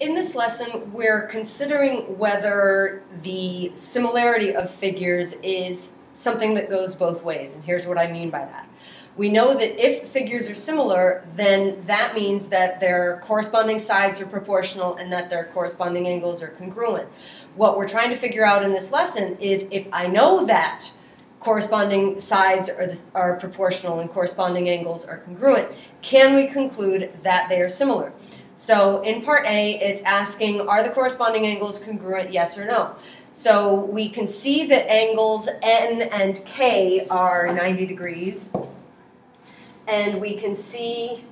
In this lesson, we're considering whether the similarity of figures is something that goes both ways, and here's what I mean by that. We know that if figures are similar, then that means that their corresponding sides are proportional and that their corresponding angles are congruent. What we're trying to figure out in this lesson is if I know that corresponding sides are, the, are proportional and corresponding angles are congruent, can we conclude that they are similar? So in part A, it's asking, are the corresponding angles congruent, yes or no? So we can see that angles N and K are 90 degrees. And we can see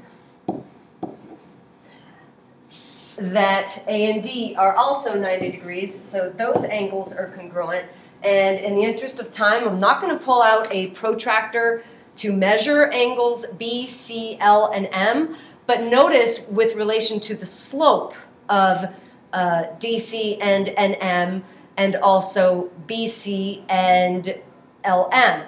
that A and D are also 90 degrees, so those angles are congruent. And in the interest of time, I'm not going to pull out a protractor to measure angles B, C, L, and M, but notice with relation to the slope of uh, DC and NM, and also BC and LM,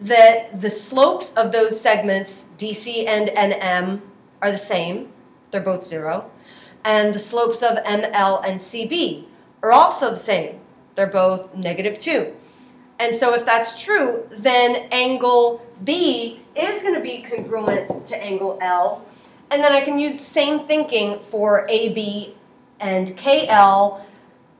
that the slopes of those segments, DC and NM, are the same. They're both zero. And the slopes of ML and CB are also the same. They're both negative 2. And so if that's true, then angle B is going to be congruent to angle L. And then I can use the same thinking for AB and KL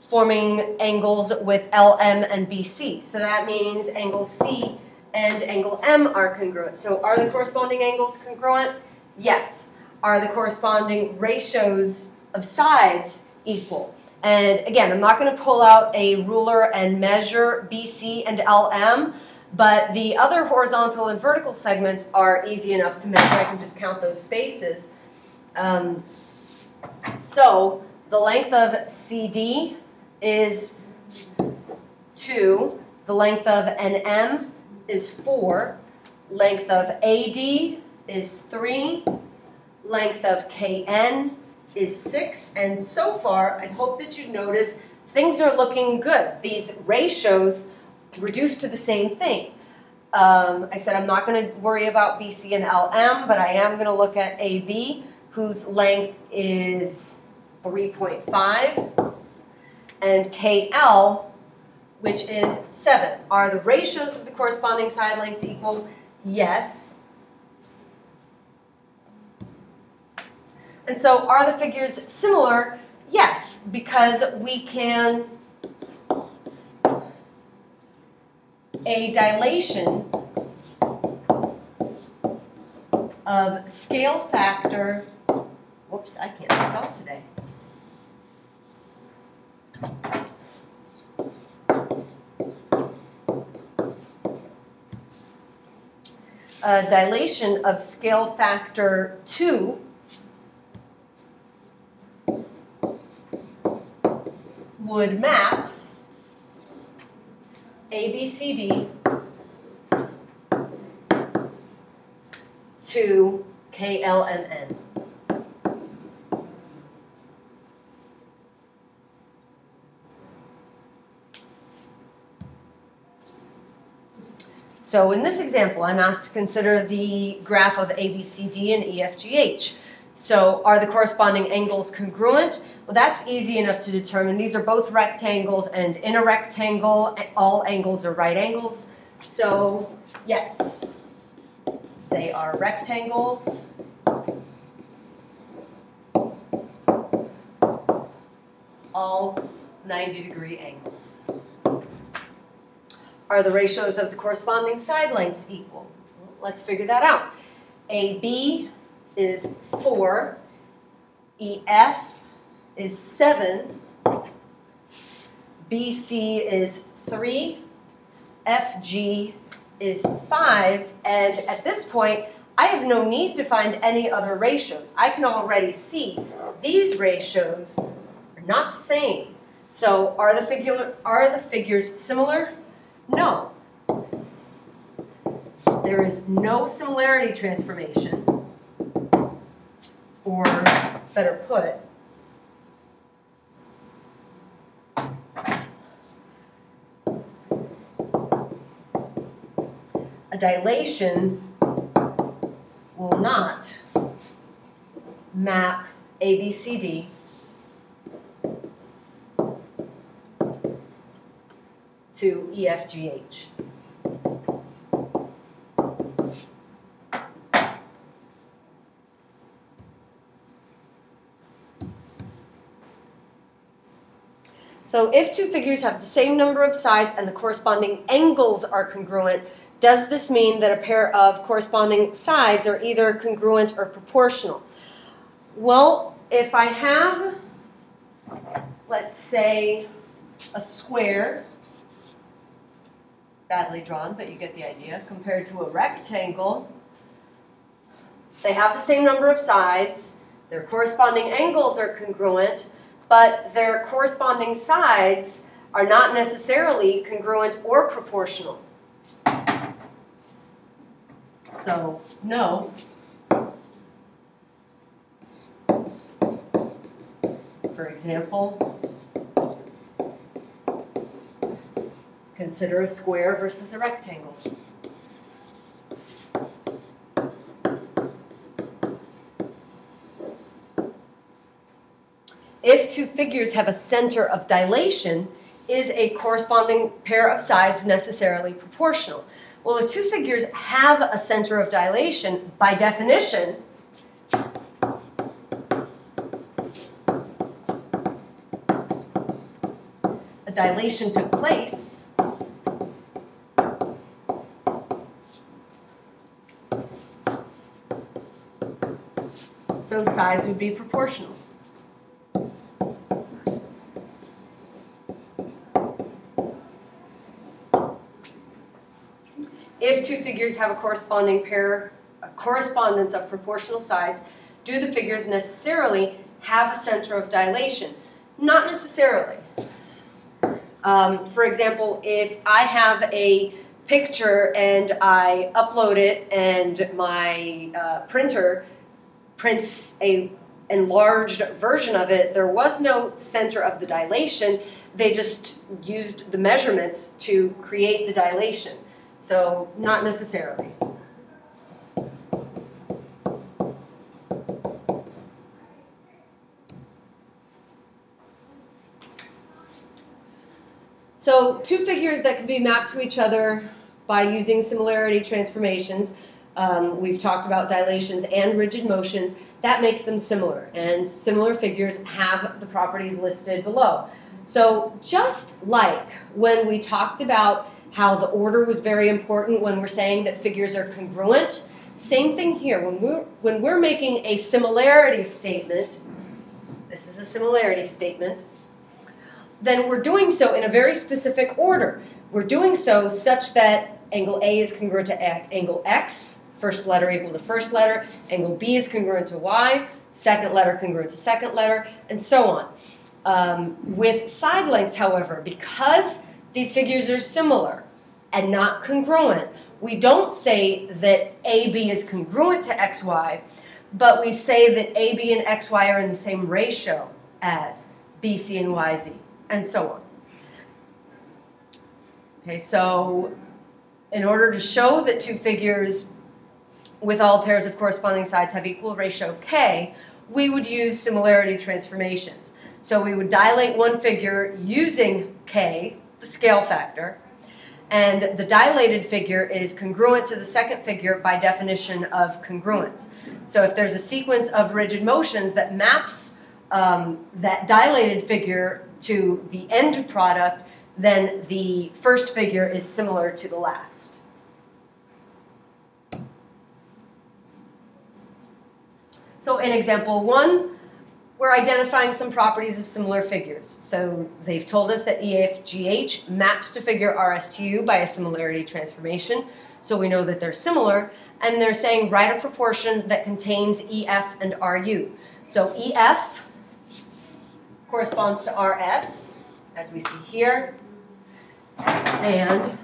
forming angles with LM and BC. So that means angle C and angle M are congruent. So are the corresponding angles congruent? Yes. Are the corresponding ratios of sides equal? And again, I'm not going to pull out a ruler and measure BC and LM, but the other horizontal and vertical segments are easy enough to measure. I can just count those spaces. Um, so the length of CD is 2. The length of NM is 4. Length of AD is 3. Length of KN is 6. And so far, I hope that you notice things are looking good. These ratios reduce to the same thing. Um, I said I'm not going to worry about BC and LM, but I am going to look at AB, whose length is 3.5, and KL, which is 7. Are the ratios of the corresponding side lengths equal? Yes. And so are the figures similar? Yes, because we can, a dilation of scale factor, whoops, I can't spell today. A dilation of scale factor 2 would map ABCD to KLMN. So in this example, I'm asked to consider the graph of ABCD and EFGH. So are the corresponding angles congruent? Well, that's easy enough to determine. These are both rectangles, and in a rectangle, all angles are right angles. So, yes, they are rectangles. All 90 degree angles. Are the ratios of the corresponding side lengths equal? let's figure that out. AB is 4, EF is 7, BC is 3, FG is 5, and at this point, I have no need to find any other ratios. I can already see these ratios are not the same. So are the, are the figures similar? No. There is no similarity transformation or better put, a dilation will not map ABCD to EFGH. So if two figures have the same number of sides and the corresponding angles are congruent, does this mean that a pair of corresponding sides are either congruent or proportional? Well, if I have, let's say, a square, badly drawn, but you get the idea, compared to a rectangle, they have the same number of sides, their corresponding angles are congruent, but their corresponding sides are not necessarily congruent or proportional. So, no. For example, consider a square versus a rectangle. If two figures have a center of dilation, is a corresponding pair of sides necessarily proportional? Well, if two figures have a center of dilation, by definition, a dilation took place, so sides would be proportional. If two figures have a corresponding pair, a correspondence of proportional sides, do the figures necessarily have a center of dilation? Not necessarily. Um, for example, if I have a picture and I upload it and my uh, printer prints a enlarged version of it, there was no center of the dilation. They just used the measurements to create the dilation. So not necessarily. So two figures that can be mapped to each other by using similarity transformations. Um, we've talked about dilations and rigid motions. That makes them similar, and similar figures have the properties listed below. So just like when we talked about how the order was very important when we're saying that figures are congruent. Same thing here. When we're, when we're making a similarity statement, this is a similarity statement, then we're doing so in a very specific order. We're doing so such that angle A is congruent to angle X, first letter equal to first letter, angle B is congruent to Y, second letter congruent to second letter, and so on. Um, with side lengths, however, because these figures are similar and not congruent. We don't say that AB is congruent to XY, but we say that AB and XY are in the same ratio as BC and YZ, and so on. Okay, so in order to show that two figures with all pairs of corresponding sides have equal ratio K, we would use similarity transformations. So we would dilate one figure using K, the scale factor, and the dilated figure is congruent to the second figure by definition of congruence. So if there's a sequence of rigid motions that maps um, that dilated figure to the end product, then the first figure is similar to the last. So in example one, we're identifying some properties of similar figures. So they've told us that EFGH maps to figure RSTU by a similarity transformation. So we know that they're similar. And they're saying write a proportion that contains EF and RU. So EF corresponds to RS, as we see here. And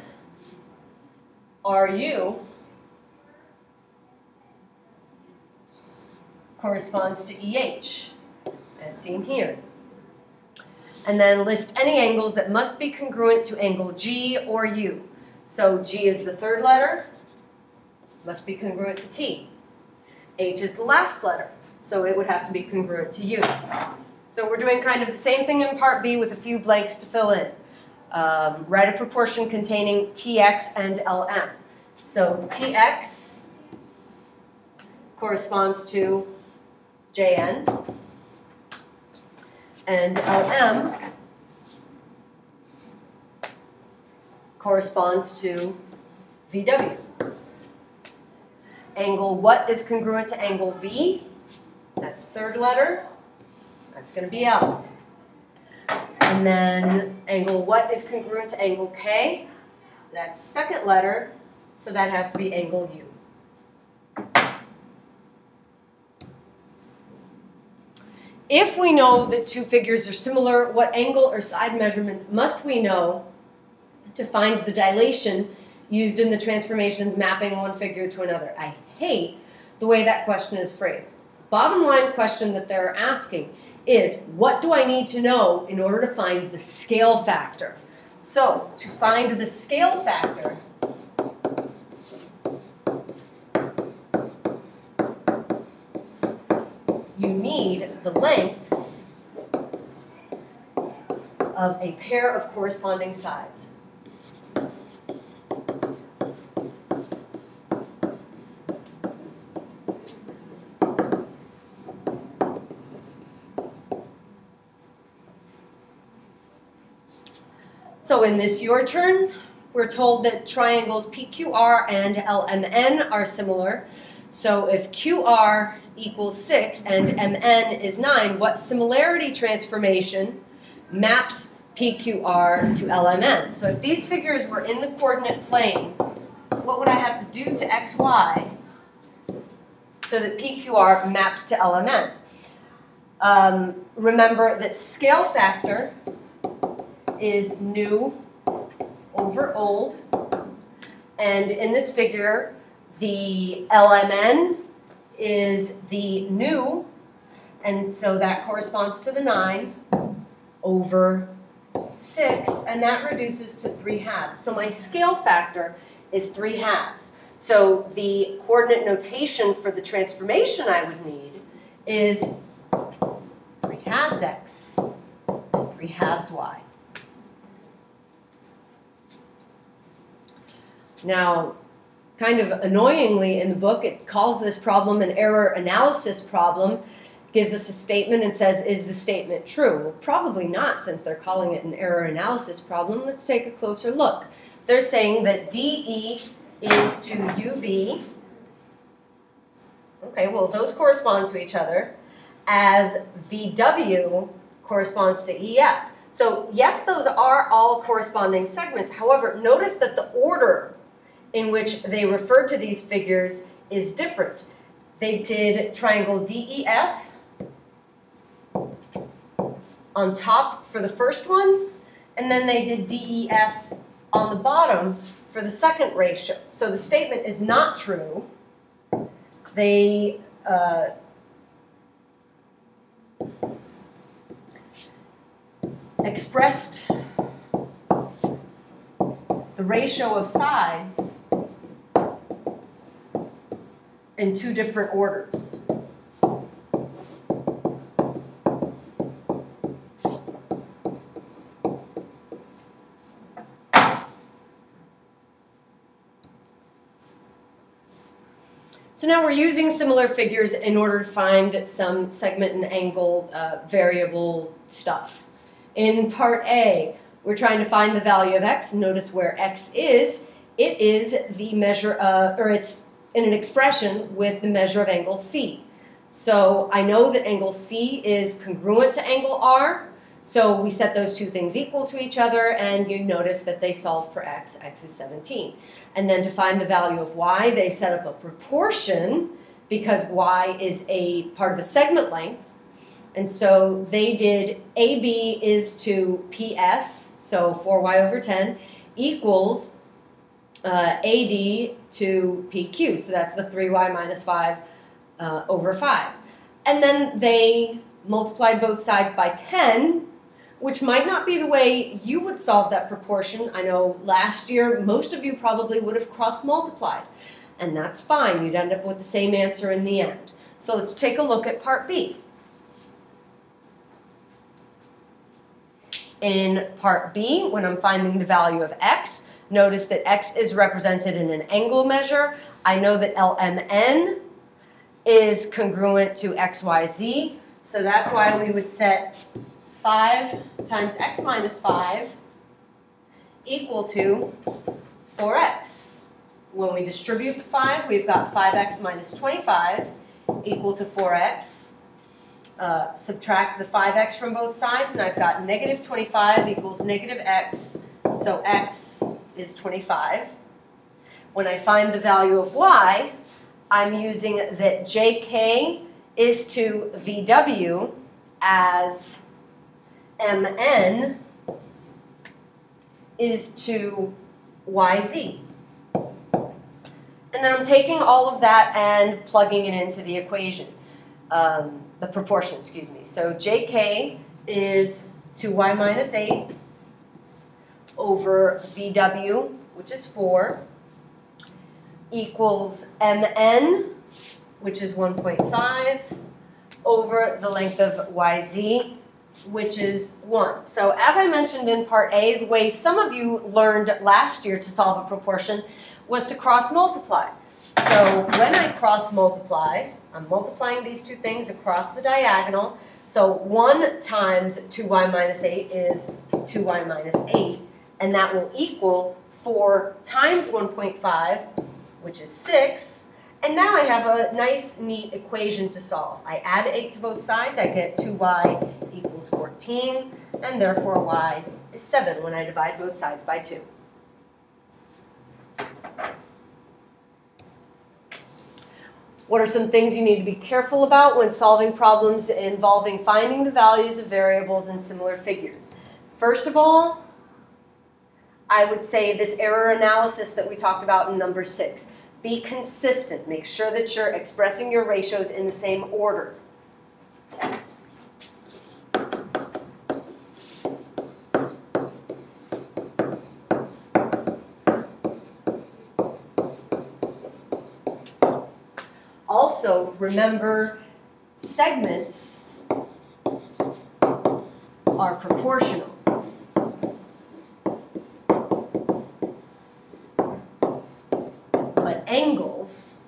RU corresponds to EH as seen here. And then list any angles that must be congruent to angle G or U. So G is the third letter, must be congruent to T. H is the last letter, so it would have to be congruent to U. So we're doing kind of the same thing in part B with a few blanks to fill in. um, write a proportion containing Tx and Lm. So Tx corresponds to Jn, and Lm corresponds to VW. Angle what is congruent to angle V? That's third letter. That's going to be L. And then angle what is congruent to angle K? That's second letter, so that has to be angle U. If we know that two figures are similar, what angle or side measurements must we know to find the dilation used in the transformations mapping one figure to another? I hate the way that question is phrased. Bottom line question that they're asking is what do I need to know in order to find the scale factor? So, to find the scale factor, you the lengths of a pair of corresponding sides. So in this your turn, we're told that triangles PQR and LMN are similar. So if QR equals 6 and MN is 9, what similarity transformation maps PQR to LMN? So if these figures were in the coordinate plane, what would I have to do to XY so that PQR maps to LMN? Um, remember that scale factor is new over old. And in this figure, the LMN is the new, and so that corresponds to the 9 over 6, and that reduces to 3 halves. So my scale factor is 3 halves. So the coordinate notation for the transformation I would need is 3 halves x and 3 halves y. Now, kind of annoyingly in the book, it calls this problem an error analysis problem, gives us a statement and says, is the statement true? Well, probably not since they're calling it an error analysis problem. Let's take a closer look. They're saying that DE is to UV. Okay, well, those correspond to each other as VW corresponds to EF. So yes, those are all corresponding segments. However, notice that the order in which they referred to these figures is different. They did triangle DEF on top for the first one, and then they did DEF on the bottom for the second ratio. So the statement is not true. They uh, expressed the ratio of sides in two different orders. So now we're using similar figures in order to find some segment and angle uh, variable stuff. In part A, we're trying to find the value of x. Notice where x is. It is the measure, uh, or it's in an expression with the measure of angle C. So I know that angle C is congruent to angle R, so we set those two things equal to each other, and you notice that they solve for x, x is 17. And then to find the value of y, they set up a proportion, because y is a part of a segment length, and so they did AB is to PS, so 4y over 10, equals uh, AD to PQ. So that's the 3y minus 5 uh, over 5. And then they multiplied both sides by 10, which might not be the way you would solve that proportion. I know last year most of you probably would have cross multiplied. And that's fine. You'd end up with the same answer in the end. So let's take a look at part B. In part B, when I'm finding the value of x, notice that x is represented in an angle measure. I know that LMN is congruent to XYZ, so that's why we would set 5 times x minus 5 equal to 4x. When we distribute the 5, we've got 5x minus 25 equal to 4x. Uh, subtract the 5x from both sides, and I've got negative 25 equals negative x, so x is 25. When I find the value of y, I'm using that jk is to vw as mn is to yz. And then I'm taking all of that and plugging it into the equation, um, the proportion, excuse me. So jk is 2y minus 8 over vw, which is 4, equals mn, which is 1.5, over the length of yz, which is 1. So as I mentioned in part A, the way some of you learned last year to solve a proportion was to cross multiply. So when I cross multiply, I'm multiplying these two things across the diagonal. So 1 times 2y minus 8 is 2y minus 8, and that will equal 4 times 1.5, which is 6. And now I have a nice, neat equation to solve. I add 8 to both sides, I get 2y equals 14, and therefore y is 7 when I divide both sides by 2. What are some things you need to be careful about when solving problems involving finding the values of variables in similar figures? First of all, I would say this error analysis that we talked about in number six. Be consistent. Make sure that you're expressing your ratios in the same order. Also, remember segments are proportional. But angles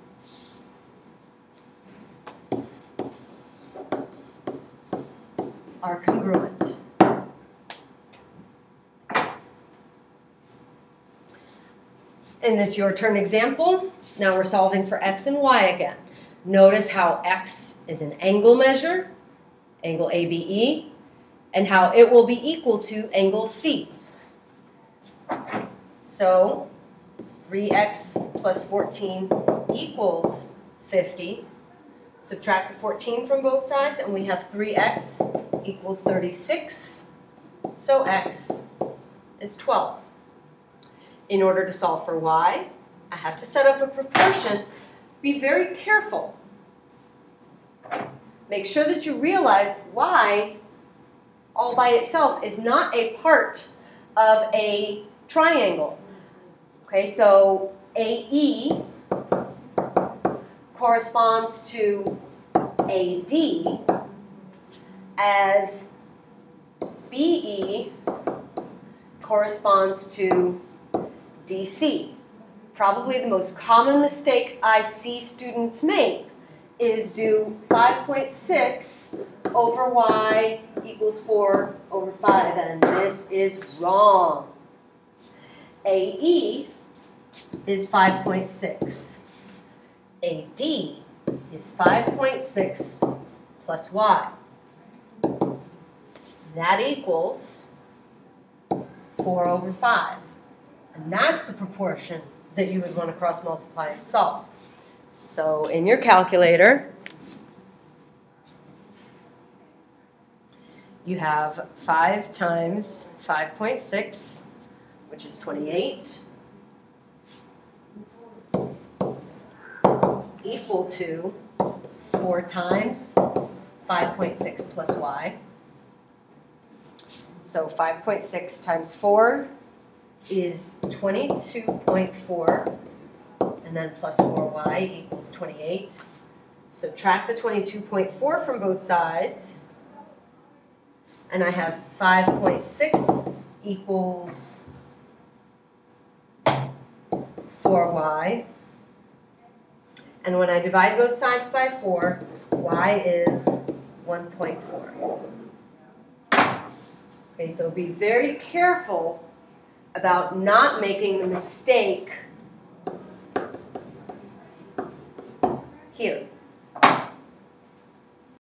are congruent. In this your turn example, now we're solving for x and y again. Notice how x is an angle measure, angle ABE, and how it will be equal to angle C. So 3x plus 14 equals 50. Subtract the 14 from both sides, and we have 3x equals 36. So x is 12. In order to solve for y, I have to set up a proportion. Be very careful. Make sure that you realize y all by itself is not a part of a triangle. Okay, so AE corresponds to AD as BE corresponds to DC. Probably the most common mistake I see students make is do 5.6 over y equals 4 over 5, and this is wrong. AE is 5.6. AD is 5.6 plus y. That equals 4 over 5. And that's the proportion that you would want to cross multiply and solve. So in your calculator, you have 5 times 5.6, which is 28, equal to 4 times 5.6 plus y. So 5.6 times 4 is 22.4, and then plus 4y equals 28. Subtract the 22.4 from both sides, and I have 5.6 equals 4y. And when I divide both sides by 4, y is 1.4. Okay, so be very careful about not making the mistake here.